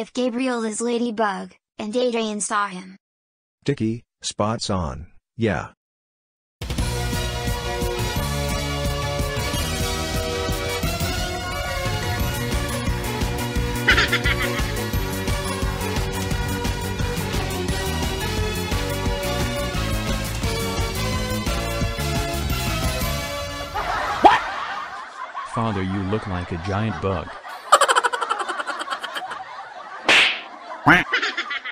If Gabriel is Ladybug, and Adrien saw him. Tikki, spots on, yeah. Father, you look like a giant bug. Quack.